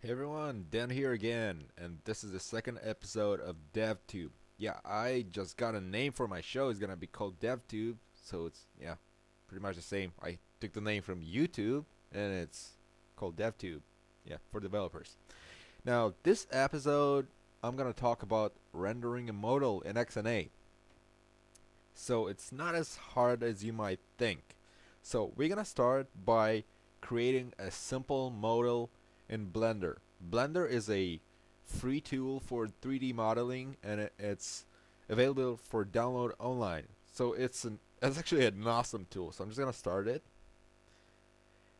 Hey everyone, Dan here again, and this is the second episode of DevTube. Yeah, I just got a name for my show. It's gonna be called DevTube, so it's yeah, pretty much the same. I took the name from YouTube, and it's called DevTube. Yeah, for developers. Now, this episode, I'm gonna talk about rendering a model in XNA. So it's not as hard as you might think. So we're gonna start by creating a simple model in Blender. Blender is a free tool for 3D modeling and it, it's available for download online. So it's an it's actually an awesome tool. So I'm just gonna start it.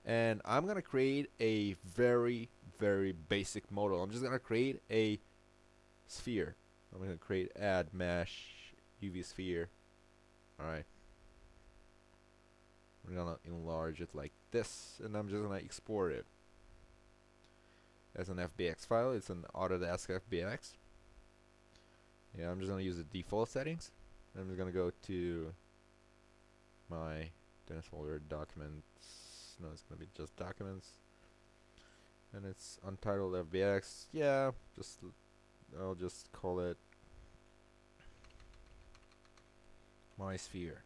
And I'm gonna create a very, very basic model. I'm just gonna create a sphere. I'm gonna create add mesh UV sphere. Alright. We're gonna enlarge it like this and I'm just gonna export it as an FBX file. It's an Autodesk FBX. Yeah, I'm just going to use the default settings. I'm just going to go to my Dennis folder documents. No, it's going to be just documents. And it's untitled FBX. Yeah, just I'll just call it my sphere.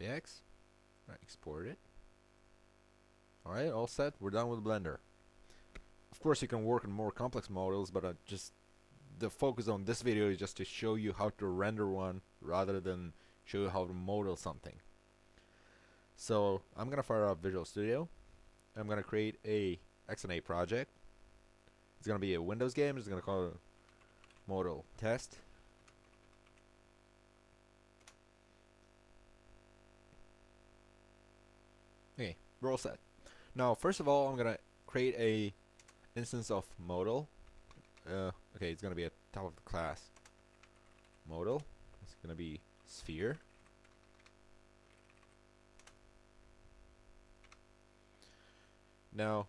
FBX. Export it. Alright, all set. We're done with Blender. Of course, you can work on more complex models, but uh, just the focus on this video is just to show you how to render one rather than show you how to model something. So I'm gonna fire up Visual Studio. I'm gonna create a XNA project. It's gonna be a Windows game. It's gonna call it model test. Okay, we're all set. Now, first of all, I'm gonna create a instance of model. Uh, okay, it's gonna be a top of the class. Model. It's gonna be sphere. Now,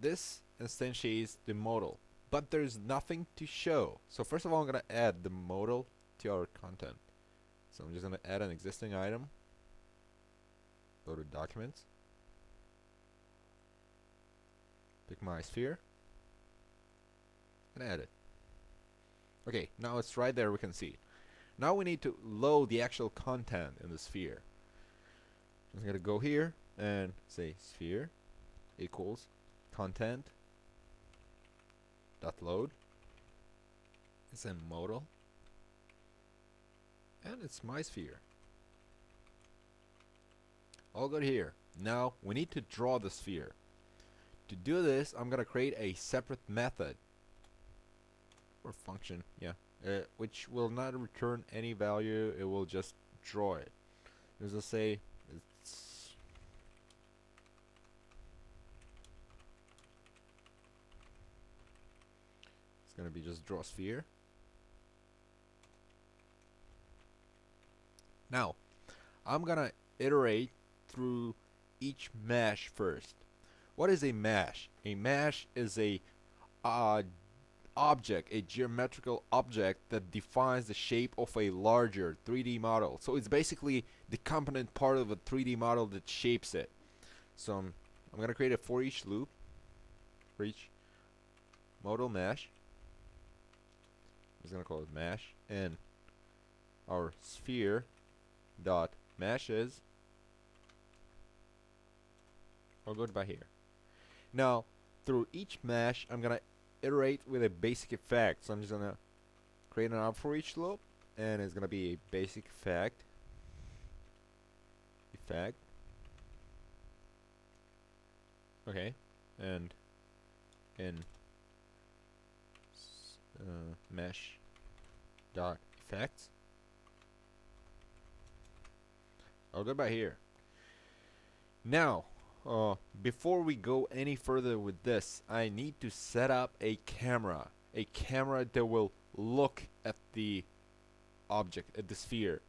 this instantiates the model, but there's nothing to show. So first of all, I'm gonna add the model to our content. So I'm just gonna add an existing item. Go to Documents. Pick my sphere. And add it. Okay, now it's right there, we can see. Now we need to load the actual content in the sphere. I'm gonna go here and say sphere equals content dot load. It's in model. And it's my sphere. All good here. Now we need to draw the sphere. To do this, I'm gonna create a separate method or function, yeah, uh, which will not return any value. It will just draw it. As I say, it's it's gonna be just draw sphere. Now, I'm gonna iterate through each mesh first. What is a mesh? A mesh is a uh, object, a geometrical object that defines the shape of a larger 3D model. So it's basically the component part of a 3D model that shapes it. So I'm, I'm going to create a for each loop for each model mesh. I'm just going to call it mesh and our sphere dot meshes I'll go by here. Now, through each mesh, I'm going to iterate with a basic effect. So I'm just going to create an up for each loop, and it's going to be a basic effect. Effect. Okay, and in uh, mesh dot effects. I'll go by here. Now, uh, before we go any further with this, I need to set up a camera. A camera that will look at the object, at the sphere.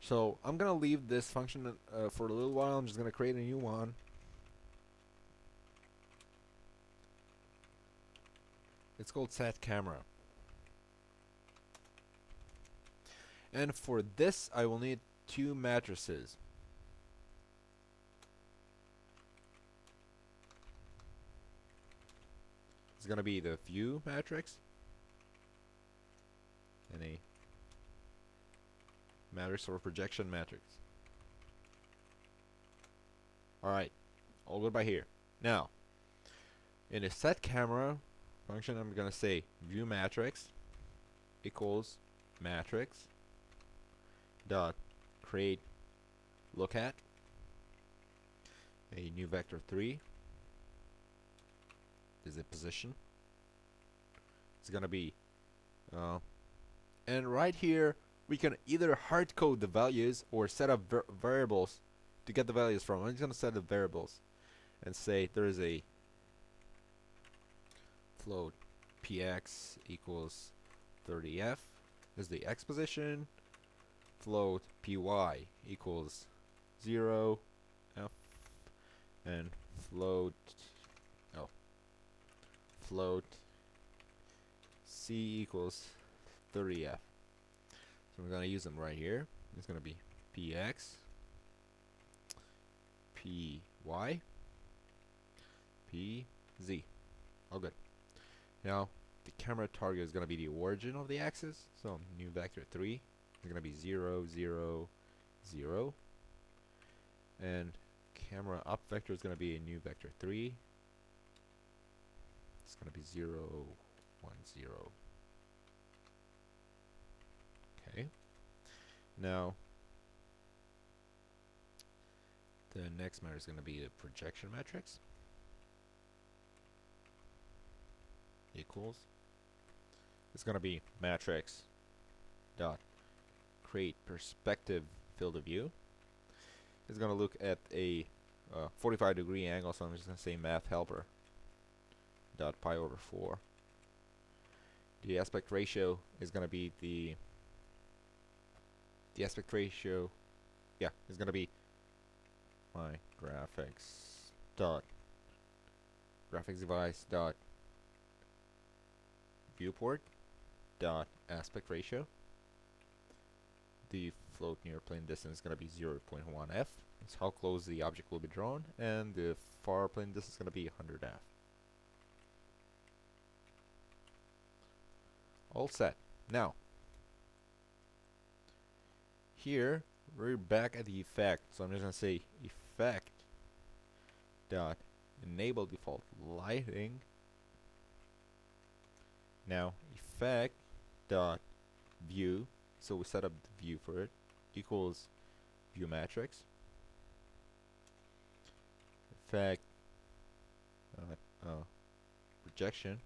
So I'm going to leave this function uh, for a little while. I'm just going to create a new one. It's called set camera. And for this, I will need two matrices. Is gonna be the view matrix and a matrix or projection matrix. Alright, all good by here. Now, in the set camera function, I'm gonna say view matrix equals matrix dot create look at a new vector 3 is a position. It's gonna be uh, and right here we can either hard code the values or set up var variables to get the values from. I'm just gonna set the variables and say there is a float px equals 30f is the x position. Float py equals 0 f and float float c equals 30f so we're going to use them right here. It's going to be px py pz all good. Now the camera target is going to be the origin of the axis. So new vector 3 is going to be 0 0 0 and camera up vector is going to be a new vector 3 it's going to be 0 1 0 okay. Now the next matter is going to be the projection matrix. Equals. It's going to be matrix dot create perspective field of view. It's going to look at a uh, 45 degree angle, so I'm just going to say math helper dot pi over 4. The aspect ratio is going to be the the aspect ratio, yeah, is going to be my graphics dot graphics device dot viewport dot aspect ratio. The float near plane distance is going to be 0.1f. It's how close the object will be drawn. And the far plane distance is going to be 100f. All set. Now, here we're back at the effect. So I'm just going to say effect dot enable default lighting. Now effect dot view so we set up the view for it equals view matrix effect uh, uh, projection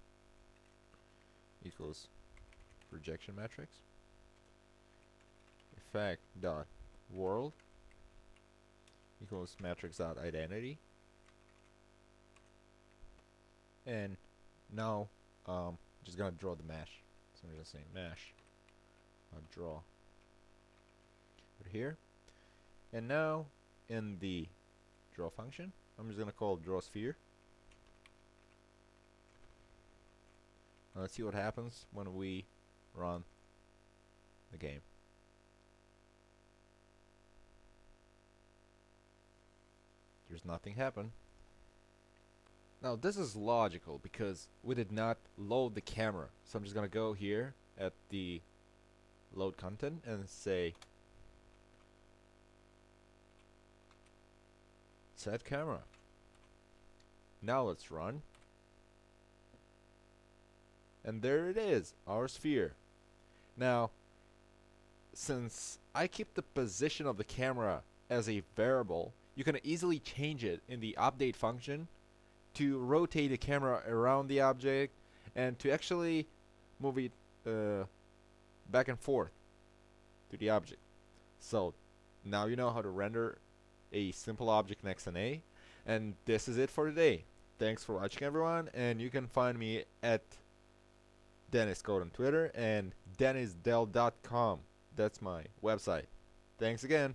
equals projection matrix. Effect dot world equals matrix dot identity. And now um, just gonna draw the mesh. So I'm just saying mesh. I'll draw right here. And now in the draw function I'm just gonna call draw sphere. Let's see what happens when we run the game there's nothing happen now this is logical because we did not load the camera so I'm just gonna go here at the load content and say set camera. Now let's run. And there it is, our sphere. Now, since I keep the position of the camera as a variable, you can easily change it in the update function to rotate the camera around the object and to actually move it uh, back and forth to the object. So now you know how to render a simple object in XNA. And this is it for today. Thanks for watching everyone and you can find me at Dennis Code on Twitter and DennisDell.com. That's my website. Thanks again.